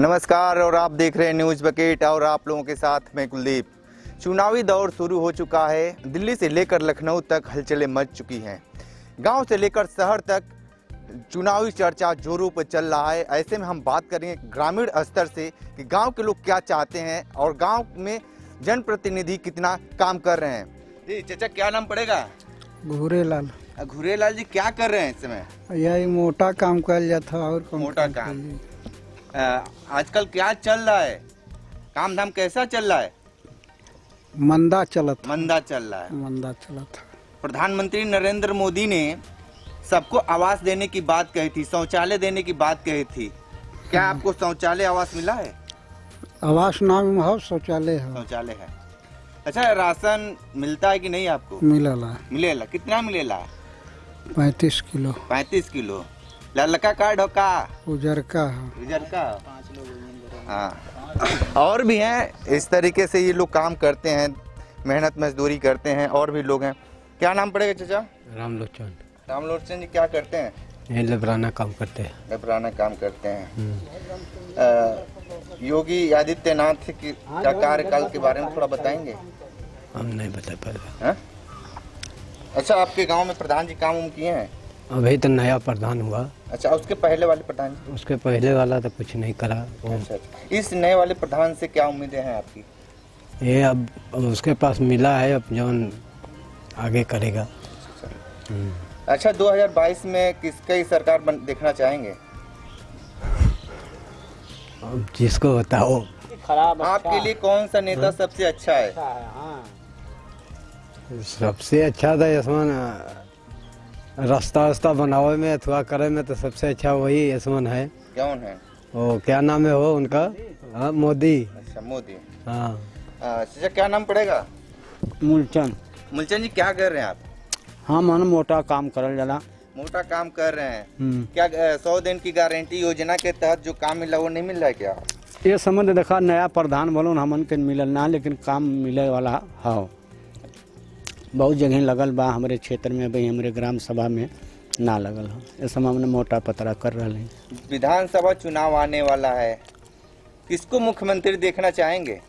नमस्कार और आप देख रहे हैं न्यूज़ बकेट और आप लोगों के साथ मैं कुलदीप। चुनावी दौर शुरू हो चुका है। दिल्ली से लेकर लखनऊ तक हलचलें मच चुकी हैं। गाँव से लेकर शहर तक चुनावी चर्चा जोरों पर चल रहा है। ऐसे में हम बात करेंगे ग्रामीण स्तर से कि गाँव के लोग क्या चाहते हैं और गाँव में जनप्रतिनिधि कितना काम कर रहे हैं। जी चाचा क्या नाम पड़ेगा? घूरेलाल। घुरेलाल जी क्या कर रहे हैं इस समय? यही मोटा काम कर जाता और मोटा काम। आजकल क्या चल रहा है? काम धाम कैसा चल रहा है? मंदा चलत। मंदा चल रहा है। मंदा चलत। प्रधानमंत्री नरेंद्र मोदी ने सबको आवास देने की बात कही थी शौचालय देने की बात कही थी। क्या आपको शौचालय आवास मिला है? आवास नाम हो शौचालय है। शौचालय है। अच्छा राशन मिलता है कि नहीं आपको? मिलला। मिलेला। कितना मिलेला? पैंतीस किलो। पैंतीस किलो। ललका कार्ड हो का उजरका है। रिज़र्व का हाँ। और भी हैं इस तरीके से ये लोग काम करते हैं मेहनत मजदूरी करते हैं और भी लोग हैं। क्या नाम पड़ेगा चाचा? राम लोचन राम लोचन जी क्या करते हैं? ये लेबराना काम करते हैं। घबराना काम करते हैं। अ, योगी आदित्यनाथ की का कार्यकाल के बारे में थोड़ा बताएँगे? हम नहीं बता पाएगा हैं? अच्छा आपके गाँव में प्रधान जी काम उम किए हैं? अभी तो नया प्रधान हुआ। अच्छा उसके पहले वाले प्रधान? उसके पहले वाला तो कुछ नहीं करा। अच्छा अच्छा। इस नए वाले प्रधान से क्या उम्मीदें हैं आपकी? ये अब उसके पास मिला है अब जौन आगे करेगा। हम्म। अच्छा 2022 में किसका सरकार बन, देखना चाहेंगे? अब जिसको बताओ। खराब आपके लिए कौन सा नेता सबसे अच्छा है? सबसे अच्छा था इसमें रास्ता वास्ता बनावे में अथवा करे में तो सबसे अच्छा वही यशमन है। कौन है? वो क्या नाम है वो उनका? हाँ, मोदी। अच्छा मोदी। हाँ। क्या नाम पड़ेगा? मूलचंद। मुलचंद जी क्या कर रहे हैं आप? हम मन मोटा काम करल जाला। मोटा काम कर रहे हैं। हम्म। क्या सौ दिन की गारंटी योजना के तहत जो काम मिला वो नहीं मिल रहा है क्या? ये संबंध देखा नया प्रधान बोलो हमन के मिलल ना लेकिन काम मिले वाला हो बहुत जगह लगल बा हमारे क्षेत्र में भाई हमारे ग्राम सभा में ना लगल हो। इस हमने मोटा पतरा कर रहे हैं। विधानसभा चुनाव आने वाला है। किसको मुख्यमंत्री देखना चाहेंगे?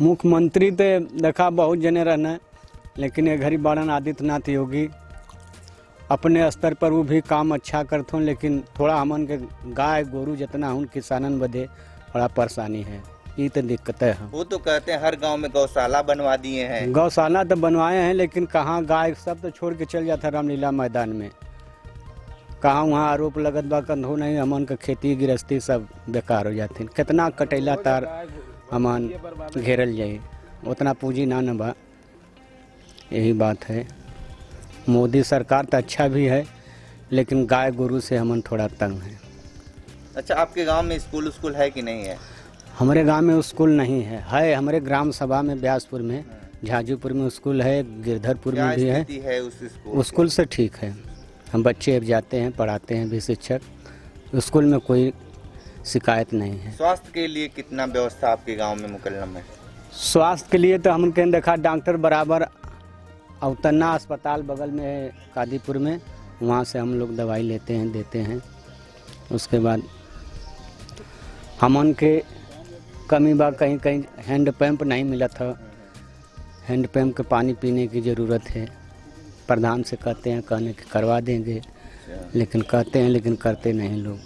मुख्यमंत्री तो देखा बहुत जने रहना लेकिन ये घड़ी बाड़न आदित्यनाथ योगी अपने स्तर पर वो भी काम अच्छा करते हैं लेकिन थोड़ा हमन के गाय गोरू जितना हूँ किसानन बदे बड़ा परेशानी है। ये तो दिक्कत है। वो तो कहते हैं हर गाँव में गौशाला बनवा दिए हैं। गौशाला तो बनवाए हैं लेकिन कहाँ गाय सब तो छोड़ के चल जाता रामलीला मैदान में। कहाँ वहाँ आरोप लगत बा कंधो नहीं हमन का खेती गृहस्थी सब बेकार हो जाती कितना कटैला तार हमन घेरल जाए उतना पूंजी ना न बा। यही बात है। मोदी सरकार तो अच्छा भी है लेकिन गाय गोरू से हमन थोड़ा तंग है। अच्छा आपके गाँव में स्कूल स्कूल है कि नहीं है? हमारे गाँव में स्कूल नहीं है। है हमारे ग्राम सभा में ब्यासपुर में झाजूपुर में स्कूल है गिरधरपुर में भी है। है उस स्कूल से ठीक है। हम बच्चे अब जाते हैं पढ़ाते हैं भी शिक्षक। स्कूल में कोई शिकायत नहीं है। स्वास्थ्य के लिए कितना व्यवस्था आपके गाँव में मुकल्लम है? स्वास्थ्य के लिए तो हम कहीं देखा डॉक्टर बराबर अवतना अस्पताल बगल में है कादीपुर में। वहाँ से हम लोग दवाई लेते हैं देते हैं। उसके बाद हम के कमी बा कहीं कहीं हैंड पंप नहीं मिला था। हैंड पंप के पानी पीने की ज़रूरत है। प्रधान से कहते हैं कहने के करवा देंगे। लेकिन कहते हैं लेकिन करते नहीं लोग।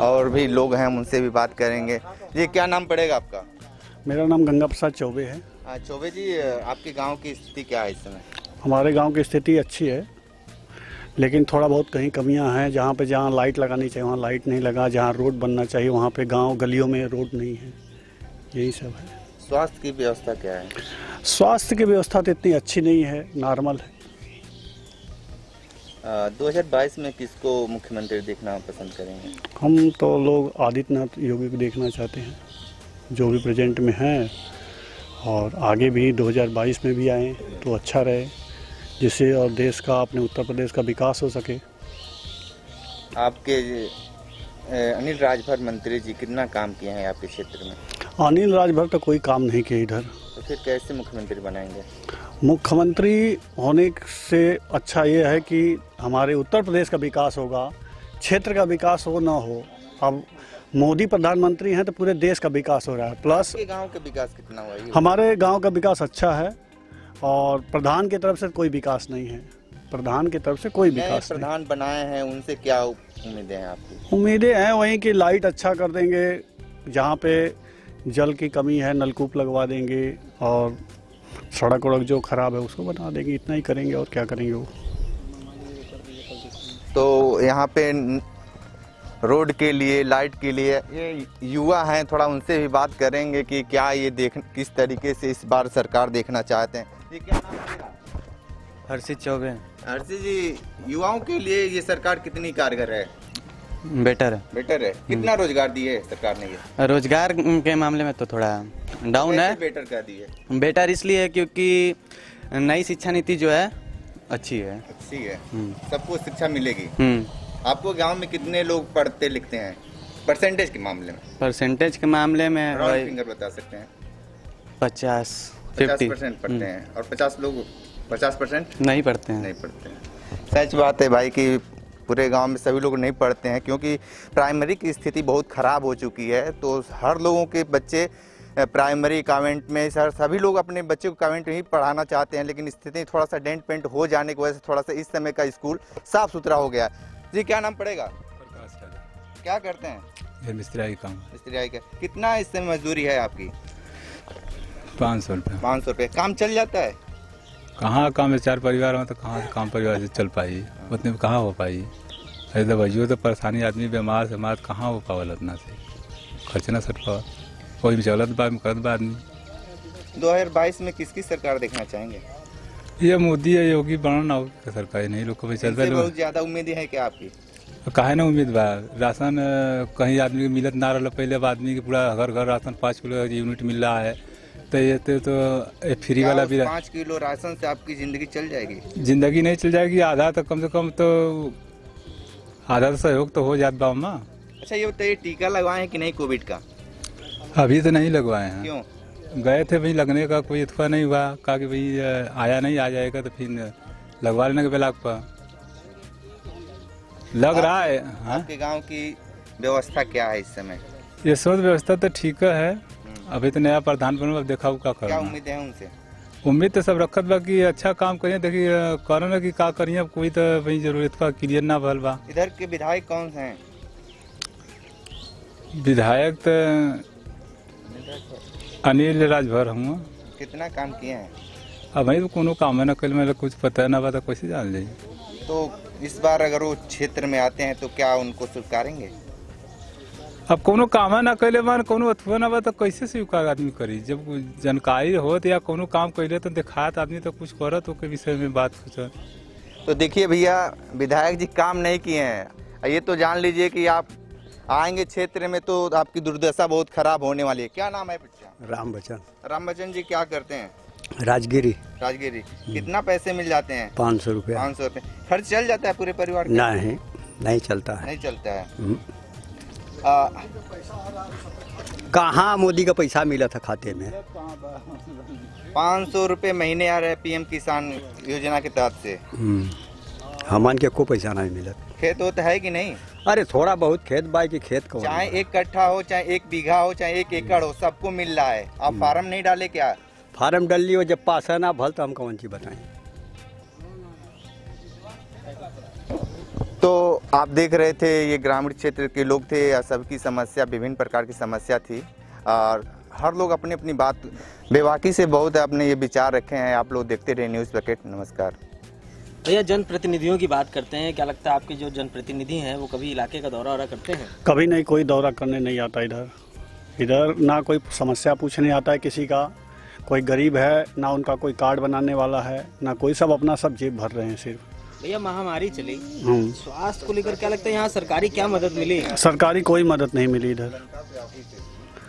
और भी लोग हैं उनसे भी बात करेंगे। जी क्या नाम पड़ेगा आपका? मेरा नाम गंगा प्रसाद चौबे है। हाँ, चौबे जी आपके गाँव की स्थिति क्या है इस समय? हमारे गाँव की स्थिति अच्छी है। लेकिन थोड़ा बहुत कहीं कमियाँ हैं जहाँ पे जहाँ लाइट लगानी चाहिए वहाँ लाइट नहीं लगा जहाँ रोड बनना चाहिए वहाँ पे गाँव गलियों में रोड नहीं है। यही सब है। स्वास्थ्य की व्यवस्था क्या है? स्वास्थ्य की व्यवस्था तो इतनी अच्छी नहीं है नॉर्मल है। दो हज़ार बाईस में किसको मुख्यमंत्री देखना पसंद करेंगे? हम तो लोग आदित्यनाथ योगी को देखना चाहते हैं जो भी प्रेजेंट में हैं और आगे भी 2022 में भी आए तो अच्छा रहे। जिससे और देश का अपने उत्तर प्रदेश का विकास हो सके। आपके अनिल राजभर मंत्री जी कितना काम किए हैं आपके क्षेत्र में? अनिल राजभर तो कोई काम नहीं किया इधर। तो फिर कैसे मुख्यमंत्री बनाएँगे? मुख्यमंत्री होने से अच्छा ये है कि हमारे उत्तर प्रदेश का विकास होगा क्षेत्र का विकास हो ना हो। अब मोदी प्रधानमंत्री हैं तो पूरे देश का विकास हो रहा है प्लस गाँव का विकास कितना हुआ? हमारे गाँव का विकास अच्छा है। और प्रधान की तरफ़ से कोई विकास नहीं है। प्रधान की तरफ़ से कोई विकास नहीं। प्रधान बनाए हैं उनसे क्या उम्मीदें हैं आपकी? उम्मीदें हैं वहीं कि लाइट अच्छा कर देंगे जहाँ पे जल की कमी है नलकूप लगवा देंगे और सड़क वड़क जो खराब है उसको बना देंगे। इतना ही करेंगे और क्या करेंगे वो? तो यहाँ पे रोड के लिए लाइट के लिए ये युवा हैं थोड़ा उनसे भी बात करेंगे कि क्या ये देख किस तरीके से इस बार सरकार देखना चाहते हैं। ये क्या नाम है? हर्षित चौबे। हर्षी जी युवाओं के लिए ये सरकार कितनी कारगर है? बेटर है। बेटर है? कितना रोज़गार दिए सरकार ने ये? रोज़गार के मामले में तो थोड़ा डाउन है। बेटर कर दिए बेटर इसलिए है क्योंकि नई शिक्षा नीति जो है अच्छी है। अच्छी है। हम्म। सबको शिक्षा मिलेगी। हम्म। आपको गाँव में कितने लोग पढ़ते लिखते हैं? परसेंटेज के मामले में। परसेंटेज के मामले में फिंगर बता सकते हैं। पचास। पचास हम्म। परसेंट पढ़ते हैं। और पचास लोग पचास परसेंट? नहीं पढ़ते हैं। नहीं पढ़ते हैं। सच बात है भाई कि पूरे गाँव में सभी लोग नहीं पढ़ते हैं क्योंकि प्राइमरी की स्थिति बहुत ख़राब हो चुकी है। तो हर लोगों के बच्चे प्राइमरी कॉन्वेंट में सर सभी लोग अपने बच्चे को कॉन्वेंट में ही पढ़ाना चाहते हैं लेकिन स्थिति थोड़ा सा डेंट पेंट हो जाने की वजह से थोड़ा सा इस समय का स्कूल साफ़ सुथरा हो गया। जी क्या नाम पड़ेगा? क्या करते हैं? मिस्त्री का काम। मिस्त्री का। कितना इस समय मजदूरी है आपकी? पाँच सौ रुपये। पाँच सौ रुपये। काम चल जाता है? कहाँ काम है? चार परिवार में तो कहाँ से काम परिवार से चल पाई? उतने में कहाँ हो पाई? अरे दवाइयों तो परेशानी आदमी बीमार से मार कहाँ हो पावल उतना से? खर्च ना सट पावा कोई भी चलत बात करत बा आदमी। 2022 में किसकी सरकार देखना चाहेंगे? ये मोदी है योगी बना ना हो सरकारी नहीं लोग को भी चलता बहुत ज़्यादा उम्मीदें हैं क्या आपकी? काहे ना उम्मीद बा? राशन कहीं आदमी के मिलत ना रहा पहले आदमी के पूरा घर घर राशन पाँच किलो यूनिट मिल रहा है। तो ये तो, तो फ्री वाला भी पाँच किलो राशन से आपकी ज़िंदगी चल जाएगी? ज़िंदगी नहीं चल जाएगी आधा तो कम से कम तो आधा तो सहयोग तो हो जाता बा माँ। अच्छा ये बताइए टीका लगवाए हैं कि नहीं कोविड का? अभी तो नहीं लगवाए हैं। क्यों? गए थे भाई लगने का कोई इतफा नहीं हुआ। कहा कि भाई आया नहीं आ जाएगा तो फिर लगवा लेने के बेलाक पर लग रहा है हाँ? आपके गाँव की व्यवस्था क्या है इस समय? ये सोच व्यवस्था तो ठीक है अभी तो नया प्रधान बनो अब देखा का क्या करना उम्मीदें हैं उनसे? उम्मीद तो सब रखत बा कि अच्छा काम करिए देखिए अ, करो ना कि का करिए अब कोई तो भाई ज़रूरत का क्लियर ना भल बा। इधर के विधायक कौन से हैं? विधायक तो अनिल राजभर हूँ। कितना काम किए हैं? अब भाई कोनो काम न कल मेरा कुछ पता है ना पता कैसे जान ली। तो इस बार अगर वो क्षेत्र में आते हैं तो क्या उनको स्वीकारेंगे? अब कोनो काम ना कैले मान कोनो अथवा ना बा तो कैसे स्वीकार आदमी करी? जब जानकारी होत या कोनो काम कैले तो दिखात आदमी तो कुछ करत ओके विषय में बात सोचत तो देखिए भैया विधायक जी काम नहीं किए हैं। ये तो जान लीजिए कि आप आएँगे क्षेत्र में तो आपकी दुर्दशा बहुत खराब होने वाली है। क्या नाम है बच्चा राम बचन राम बच्चन जी क्या करते हैं? राजगिरी। राजगिरी। कितना पैसे मिल जाते हैं? पाँच सौ रुपये। पाँच सौ रुपये। खर्च चल जाता है पूरे परिवार नहीं नहीं चलता है। नहीं चलता है। हम्म। कहाँ मोदी का पैसा मिला था खाते में? पाँच सौ रुपये महीने आ रहे पीएम किसान योजना के तहत से। हम्म। हमन के को पैसा नहीं मिला। खेत होता है कि नहीं? अरे थोड़ा बहुत खेत बाई के खेत को। चाहे एक कट्ठा हो चाहे एक बीघा हो चाहे एक एकड़ हो सबको मिल रहा है। आप फार्म नहीं डाले क्या? फार्म डल लियो जब पास है ना भल तो हम कौन चीज़ बताएँ? आप देख रहे थे ये ग्रामीण क्षेत्र के लोग थे या सबकी समस्या विभिन्न प्रकार की समस्या थी। और हर लोग अपनी अपनी बात बेवाकी से बहुत अपने ये विचार रखे हैं। आप लोग देखते रहे न्यूज़ पैकेट। नमस्कार। भैया जनप्रतिनिधियों की बात करते हैं। क्या लगता है आपके जो जनप्रतिनिधि हैं वो कभी इलाके का दौरा वौरा करते हैं? कभी नहीं कोई दौरा करने नहीं आता इधर। इधर ना कोई समस्या पूछने आता है किसी का। कोई गरीब है ना उनका कोई कार्ड बनाने वाला है ना कोई सब अपना सब जेब भर रहे हैं सिर्फ़। भैया महामारी चली। हम्म। स्वास्थ्य को लेकर क्या लगता है यहाँ सरकारी क्या मदद मिली? सरकारी कोई मदद नहीं मिली इधर।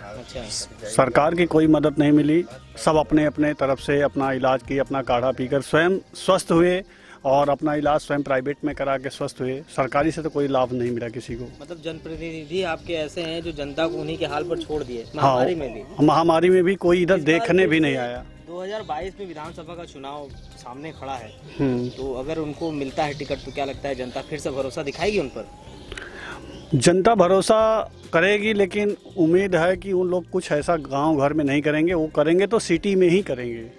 अच्छा। सरकार की कोई मदद नहीं मिली। सब अपने अपने तरफ़ से अपना इलाज की अपना काढ़ा पीकर स्वयं स्वस्थ हुए और अपना इलाज स्वयं प्राइवेट में करा के स्वस्थ हुए। सरकारी से तो कोई लाभ नहीं मिला किसी को। मतलब जनप्रतिनिधि आपके ऐसे हैं जो जनता को उन्हीं के हाल पर छोड़ दिए। महामारी हाँ महामारी में भी। महामारी में भी कोई इधर देखने भी नहीं आया। 2022 में विधानसभा का चुनाव सामने खड़ा है। हम्म। तो अगर उनको मिलता है टिकट तो क्या लगता है जनता फिर से भरोसा दिखाएगी उन पर? जनता भरोसा करेगी लेकिन उम्मीद है कि उन लोग कुछ ऐसा गाँव घर में नहीं करेंगे। वो करेंगे तो सिटी में ही करेंगे।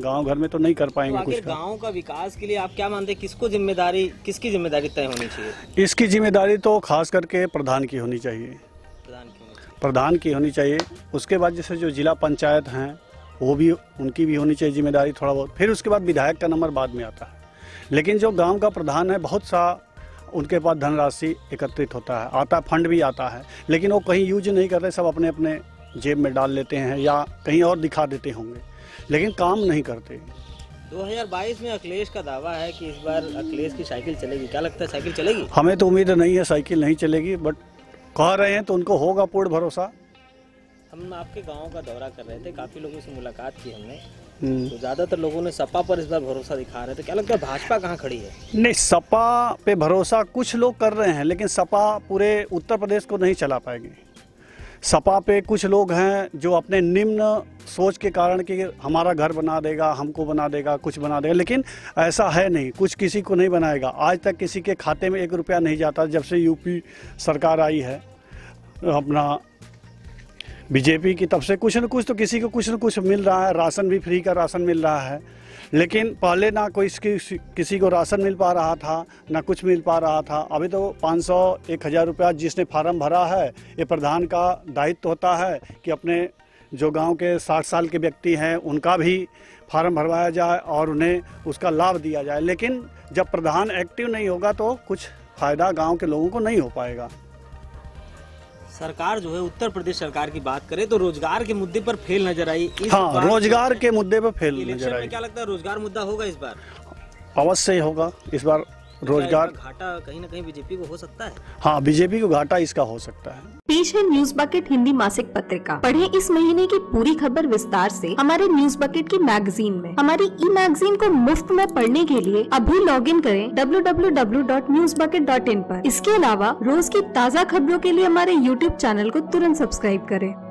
गाँव घर में तो नहीं कर पाएँगे तो कुछ। गाँव का विकास के लिए आप क्या मानते हैं? किसको ज़िम्मेदारी किसकी ज़िम्मेदारी तय होनी चाहिए? इसकी ज़िम्मेदारी तो खास करके प्रधान की होनी चाहिए। प्रधान की होनी चाहिए। उसके बाद जैसे जो जिला पंचायत हैं वो भी उनकी भी होनी चाहिए ज़िम्मेदारी थोड़ा बहुत। फिर उसके बाद विधायक का नंबर बाद में आता है। लेकिन जो गाँव का प्रधान है बहुत सा उनके पास धनराशि एकत्रित होता है। आता फंड भी आता है। लेकिन वो कहीं यूज़ नहीं करते सब अपने अपने जेब में डाल लेते हैं या कहीं और दिखा देते होंगे। लेकिन काम नहीं करते। 2022 में अखिलेश का दावा है कि इस बार अखिलेश की साइकिल चलेगी। क्या लगता है साइकिल चलेगी? हमें तो उम्मीद नहीं है साइकिल नहीं चलेगी बट कह रहे हैं तो उनको होगा पूर्ण भरोसा। हम आपके गाँव का दौरा कर रहे थे काफ़ी लोगों से मुलाकात की हमने। हम्म। तो ज़्यादातर लोगों ने सपा पर इस बार भरोसा दिखा रहे थे क्या लगता है भाजपा कहाँ खड़ी है? नहीं सपा पे भरोसा कुछ लोग कर रहे हैं लेकिन सपा पूरे उत्तर प्रदेश को नहीं चला पाएगी। सपा पे कुछ लोग हैं जो अपने निम्न सोच के कारण कि हमारा घर बना देगा हमको बना देगा कुछ बना देगा लेकिन ऐसा है नहीं। कुछ किसी को नहीं बनाएगा। आज तक किसी के खाते में एक रुपया नहीं जाता जब से यूपी सरकार आई है अपना बीजेपी की तरफ़ से कुछ न कुछ तो किसी को कुछ न कुछ मिल रहा है, राशन भी फ्री का राशन मिल रहा है। लेकिन पहले ना कोई इसकी, किसी को राशन मिल पा रहा था, ना कुछ मिल पा रहा था। अभी तो 500 एक हज़ार रुपया जिसने फार्म भरा है, ये प्रधान का दायित्व होता है कि अपने जो गाँव के 60 साल के व्यक्ति हैं, उनका भी फार्म भरवाया जाए और उन्हें उसका लाभ दिया जाए। लेकिन जब प्रधान एक्टिव नहीं होगा तो कुछ फ़ायदा गाँव के लोगों को नहीं हो पाएगा। सरकार जो है उत्तर प्रदेश सरकार की बात करें तो रोज़गार के मुद्दे पर फेल नज़र आई। इस हाँ रोज़गार के मुद्दे पर फेल नज़र आई। क्या लगता है रोज़गार मुद्दा होगा इस बार? अवश्य होगा। इस बार रोज़गार घाटा कहीं ना कहीं बीजेपी को हो सकता है? हाँ बीजेपी को घाटा इसका हो सकता है। पेश है न्यूज़ बकेट हिंदी मासिक पत्रिका। पढ़े इस महीने की पूरी खबर विस्तार से हमारे न्यूज़ बकेट की मैगजीन में। हमारी ई मैगजीन को मुफ़्त में पढ़ने के लिए अभी लॉग इन करें www.newsbucket.in पर। इसके अलावा रोज की ताज़ा खबरों के लिए हमारे यूट्यूब चैनल को तुरंत सब्सक्राइब करें।